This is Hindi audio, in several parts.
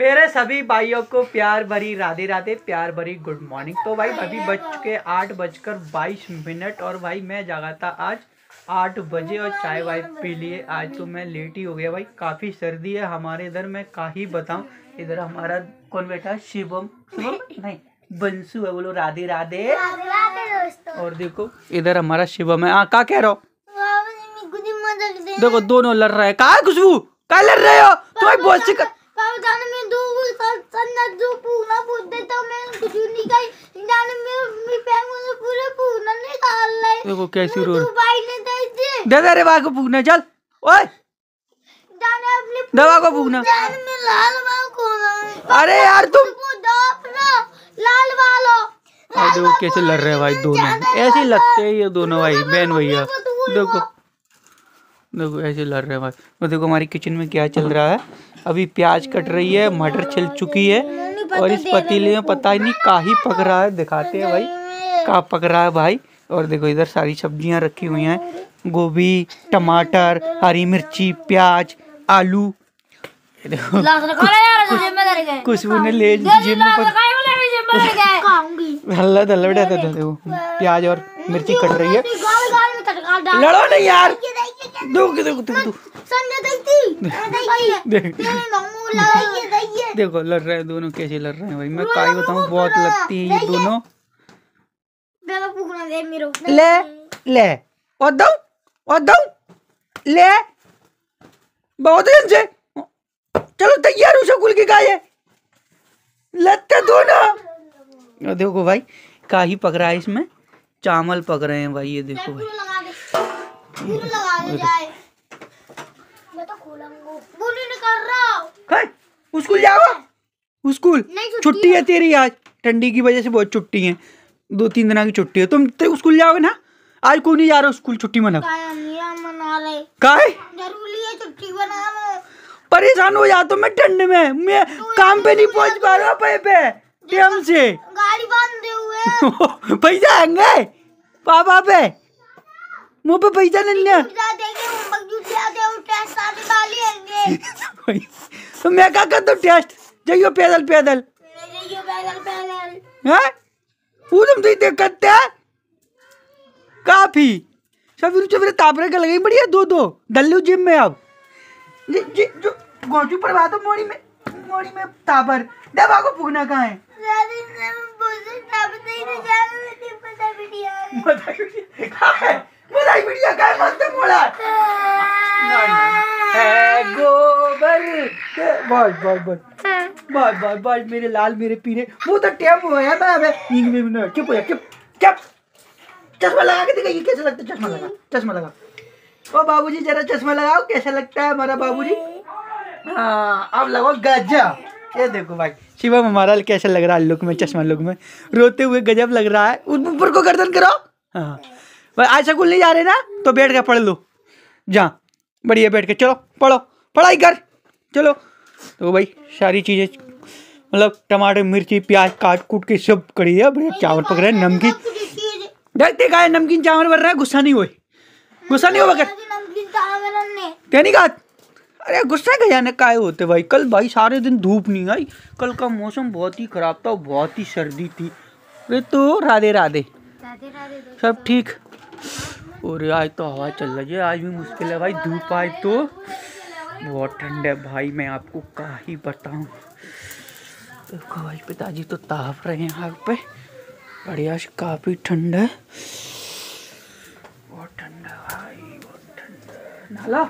मेरे सभी भाइयों को प्यार भरी राधे राधे प्यार भरी गुड मॉर्निंग तो भाई अभी बज के आठ बजकर बाईस मिनट और भाई मैं जागा था आज आठ बजे और चाय वाय पी लिए। आज तो मैं लेट ही हो गया भाई काफ़ी सर्दी है हमारे इधर मैं का ही बताऊँ। इधर हमारा कौन बैठा शिवम। शिवम? नहीं बंसू है बोलो राधे राधे। और देखो इधर हमारा शिवम है। हाँ क्या कह रहा हो? देखो दोनों लड़ रहे हैं। कहा खुशबू? कहा लड़ रहे हो? तुम्हारी बहुत सी कर... देखो कैसी रो रही दे दे रे बा को फूकना चल। ओए। दवा को फूकना अरे यार तुम लाल वालो देखो कैसे लड़ रहे हैं भाई दोनों। ऐसे लगते हैं ये दोनों भाई बहन भैया। देखो। देखो ऐसे लड़ रहे हैं भाई और देखो हमारी किचन में क्या चल रहा है। अभी प्याज कट रही है मटर छिल चुकी है और इस पतीले में पता ही नहीं का ही पक रहा है। दिखाते हैं भाई का पक रहा है भाई। और देखो इधर सारी सब्ज़ियाँ रखी हुई हैं। गोभी टमाटर हरी मिर्ची प्याज आलू। देखो खुशबू ने ले जिम में हल्ला दल्ला बैठा था देखो। प्याज और मिर्ची कट रही है। लड़ो नहीं यार। देखो। देखो देखो। देखो देख देखो लड़ रहे हैं दोनों कैसे लड़ रहे हैं भाई? मैं का ही बताऊँ बहुत लगती है ये दोनों। ले ले। और दो और दो ले। बहुत दिन से। चलो तैयार हो स्कूल की गाय लगते दोनों। और देखो भाई का ही पक रहा है इसमें। चावल पक रहे हैं भाई ये देखो भाई। काय स्कूल जाओ। स्कूल। छुट्टी है। तेरी आज। ठंडी की वजह से बहुत छुट्टी है। दो तीन दिन की छुट्टी है। तुम तो स्कूल जाओगे ना? आज कोई नहीं जा रहा स्कूल छुट्टी मना मना रहे। ज़रूरी है छुट्टी बनाना परेशान हो जाता हूँ मैं ठंड में। मैं काम पे नहीं पहुँच पा रहा पे पे टाइम से। गाड़ी बांधे हुए। पैसा आएँगे? पापा पे। मुँह पे पैसा नहीं होंगे। तो मैं क्या करता हूँ टेस्ट जाइयो पैदल पैदल। हैं? तुम तो देख करते हैं। काफ़ी। सब मेरे तापरे का लगे बढ़िया दो दो डल्लू जिम में अब। जी जी जो गोचू पर बात मोड़ी में मोड़ी में तापर दबा को फूकना कहाँ है? दादी वीडियो कहाँ है मस्त मोड़ा ना ना है गोबर बस बस बस बस बस बस मेरे लाल मेरे वो तो टैप हुआ है मैं अबे इंग में ना चुप हो जा चुप चुप चश्मा लगा। के दिखाइए कैसा लगता है चश्मा लगा। चश्मा लगा ओ बाबूजी जरा चश्मा लगाओ कैसा लगता है हमारा बाबूजी? हाँ अब लगाओ गजब। ये देखो भाई शिवम हमारा कैसा लग रहा है लुक में चश्मा लुक में? रोते हुए गजब लग रहा है। ऊपर को गर्दन करो। हाँ। आज स्कूल नहीं जा रहे ना तो बैठ के पढ़ लो। जा बढ़िया बैठ के चलो पढ़ो पढ़ाई कर चलो। तो भाई सारी चीज़ें मतलब टमाटर मिर्ची प्याज काट कूट के सब करी है बढ़िया चावल पक रहे हैं नमकीन। देखते का है नमकीन चावल बन रहा है गुस्सा नहीं हुए। गुस्सा नहीं होगा क्या क्या नहीं कहा। अरे गुस्सा का जाने काहे होते भाई कल भाई सारे दिन धूप नहीं आई कल का मौसम बहुत ही खराब था बहुत ही सर्दी थी। अरे तो राधे राधे। सब ठीक। और आज तो हवा चल रही है आज भी मुश्किल है भाई धूप आए तो बहुत ठंड है भाई मैं आपको का ही बताऊँ। देखो भाई पिताजी तो ताप रहे हैं आग पे बढ़िया से काफ़ी ठंड है। बहुत ठंड है भाई बहुत ठंड है। नाला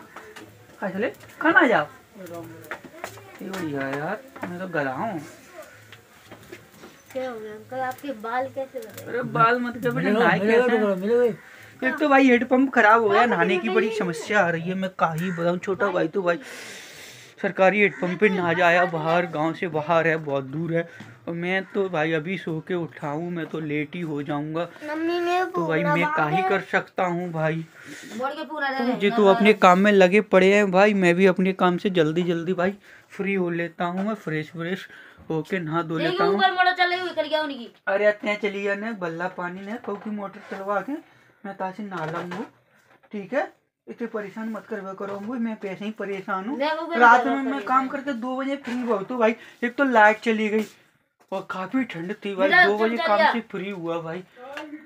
खा चले खाना जाओ? बढ़िया यार मैं तो गला हूँ। क्या हो गया अंकल आपके बाल कैसे लगे अरे बाल मत कर बेटा एक तो भाई हेडपम्प खराब हो गया नहाने की बड़ी समस्या आ रही है मैं का ही बताऊँ छोटा भाई तो भाई सरकारी हेड पंप पे नहा जाया बाहर गाँव से बाहर है बहुत दूर है और मैं तो भाई अभी सो के उठाऊँ मैं तो लेट ही हो जाऊँगा। तो भाई मैं का ही कर सकता हूँ भाई? पूरा तो जी तो अपने काम में लगे पड़े हैं भाई मैं भी अपने काम से जल्दी जल्दी भाई फ्री हो लेता हूँ मैं फ्रेश फ्रेश होके नहा धो लेता हूँ। अरे इतने चली जाने बल्ला पानी ने कौ की मोटर चलवा के। मैं तासी नाला हूँ। ठीक है? इतने परेशान मत कर करो अम्बू मैं पैसे ही परेशान हूँ। रात में मैं काम करके दो बजे फ्री हुआ तो भाई एक तो लाइट चली गई और काफ़ी ठंड थी भाई। दो बजे काम से फ्री हुआ भाई।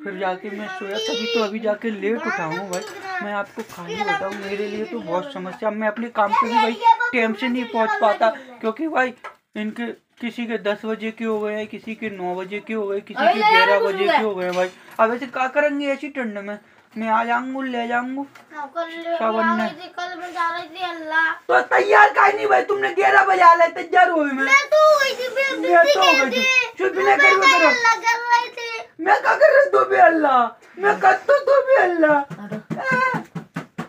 फिर जाके मैं सोया तभी तो अभी जाके लेट उठा हूँ भाई। मैं आपको खाली बताऊँ मेरे लिए तो बहुत समस्या। मैं अपने काम पे भी भाई टाइम से नहीं पहुँच पाता क्योंकि भाई इनके किसी के दस बजे के हो गए किसी के नौ बजे के हो गए किसी के ग्यारह बजे के हो गए भाई। अब ऐसे क्या करेंगे ऐसी ठंड में? मैं आ जाऊँगा ले जाऊँगा। हाँ, कल सावन तो तैयार का नहीं भाई तुमने ग्यारह बजे आ तैयार हुई मैं। मैं तो मैं मैं बिजली तो हो गई। चुप मैं कर करो रही थी। मैं क्या कर रहा तो भी अल्लाह। मैं कर तो तो भी अल्लाह।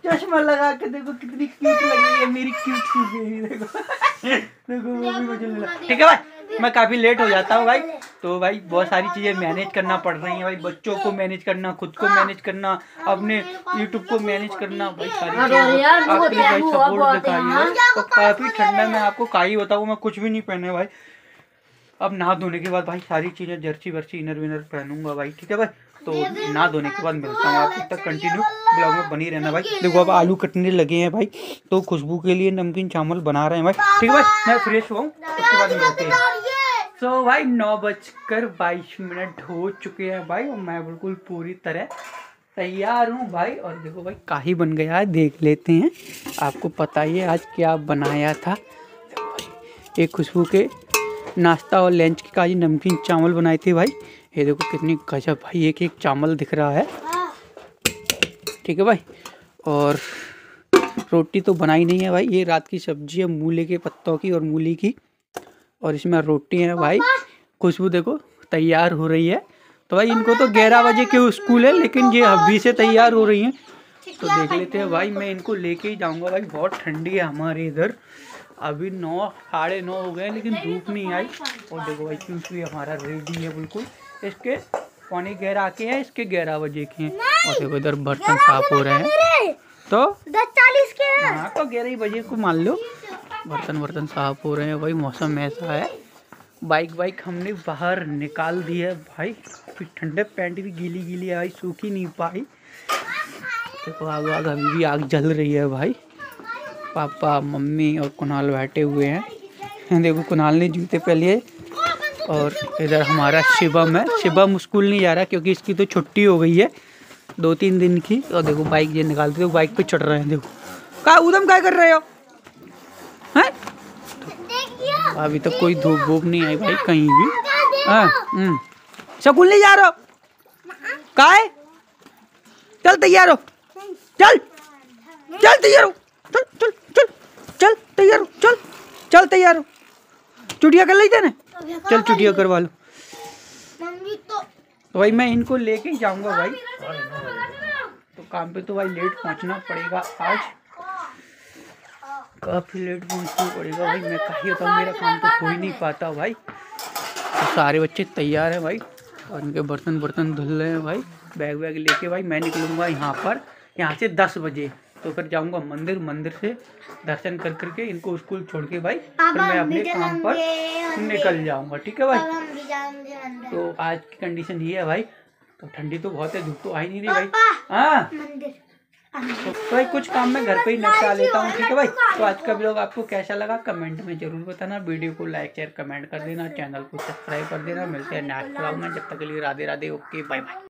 चश्मा लगा के देखो कितनी क्यूट लग रही है मेरी क्यूट सी बेबी देखो। देखो वो भी मुझे लगा ठीक है भाई मैं काफ़ी लेट हो जाता हूँ भाई। तो भाई बहुत सारी चीज़ें मैनेज करना पड़ रही हैं भाई बच्चों को मैनेज करना खुद को मैनेज करना अपने यूट्यूब को मैनेज करना भाई सारी चीज़ें। यार, भाई सपोर्ट दिखाई हाँ। है। तो काफ़ी ठंडा में आपको का ही बताऊँ मैं कुछ भी नहीं पहने भाई। अब नहा धोने के बाद भाई सारी चीज़ें जर्सी वर्सी इनर विनर पहनूँगा भाई ठीक है भाई? तो नहा धोने के बाद मिलता हूँ आप तक कंटिन्यू ब्लॉग में बनी रहना भाई। देखो अब आलू कटने लगे हैं भाई तो खुशबू के लिए नमकीन चावल बना रहे हैं भाई। ठीक है भाई मैं फ्रेश हुआ हूँ उसके बाद मिलते हैं। सो भाई नौ बजकर बाईस मिनट हो चुके हैं भाई और मैं बिल्कुल पूरी तरह तैयार हूँ भाई। और देखो भाई काही बन गया है देख लेते हैं। आपको पता ही है आज क्या बनाया था। देखो भाई एक खुशबू के नाश्ता और लंच की काजी नमकीन चावल बनाए थे भाई। ये देखो कितनी गजब भाई, एक एक चावल दिख रहा है। ठीक है भाई, और रोटी तो बनाई नहीं है भाई। ये रात की सब्ज़ी है मूली के पत्तों की और मूली की, और इसमें रोटी है भाई। खुशबू देखो, तैयार हो रही है। तो भाई इनको तो ग्यारह बजे के स्कूल है, लेकिन ये अभी से तैयार हो रही हैं। तो देख लेते हैं भाई, मैं इनको लेके ही जाऊँगा भाई। बहुत ठंडी है हमारे इधर। अभी नौ साढ़े नौ हो गए लेकिन धूप नहीं आई। और देखो भाई क्योंकि हमारा रेडी है बिल्कुल। इसके पौने ग्यारह के है इसके ग्यारह बजे के हैं। और देखो इधर बर्तन साफ़ हो रहे हैं। तो? दस चालीस के हाँ। तो ग्यारह ही बजे को मान लो। बर्तन वर्तन साफ़ हो रहे हैं। भाई मौसम ऐसा है। बाइक बाइक हमने बाहर निकाल दी है। भाई फिर ठंडे पैंट भी गीली गीली है भाई सूख ही नहीं पाई। देखो आग आग अभी भी आग जल रही है भाई। पापा, मम्मी और कुणाल बैठे हुए हैं। देखो, कुणाल ने जूते पहले है और इधर हमारा शिवम है। शिवम स्कूल नहीं जा रहा क्योंकि इसकी तो छुट्टी हो गई है, दो तीन दिन की। और देखो, बाइक ये निकालते हो बाइक पे चढ़ रहे हैं, देखो। का उदम क्या कर रहे हो? हैं? अभी तक कोई धूप वूप नहीं आई भाई, कहीं भी। हाँ हम्म। स्कूल नहीं जा रहे का चल, तैयार हो। चल चल, तैयार हो। चल चल चल चल तैयार हो चल चल तैयार हो। चुटिया कर ली थे ना चल चुटिया करवा लो। तो तो भाई मैं इनको लेके ही जाऊँगा भाई। तो काम पे तो भाई लेट पहुँचना पड़ेगा आज। काफ़ी लेट पहुँचना पड़ेगा भाई मैं कहीं होता हूँ मेरा काम तो हो ही नहीं पाता भाई। तो सारे बच्चे तैयार हैं भाई और इनके बर्तन बर्तन धुल रहे हैं भाई। बैग वैग लेके भाई मैं निकलूँगा यहाँ पर यहाँ से दस बजे। तो फिर जाऊँगा मंदिर मंदिर से दर्शन कर करके इनको स्कूल छोड़ के भाई फिर मैं अपने काम पर निकल जाऊँगा ठीक है भाई? तो आज की कंडीशन ये है भाई तो ठंडी तो बहुत है धूप तो आई नहीं रही भाई। हाँ। तो भाई कुछ काम मैं घर पे ही निपटा लेता हूँ ठीक है भाई? तो आज का ब्लॉग आपको कैसा लगा कमेंट में ज़रूर बताना वीडियो को लाइक शेयर कमेंट कर देना चैनल को सब्सक्राइब कर देना मिलते हैं नेक्स्ट ब्लॉग में जब तक के लिए Radhe Radhe okay bye bye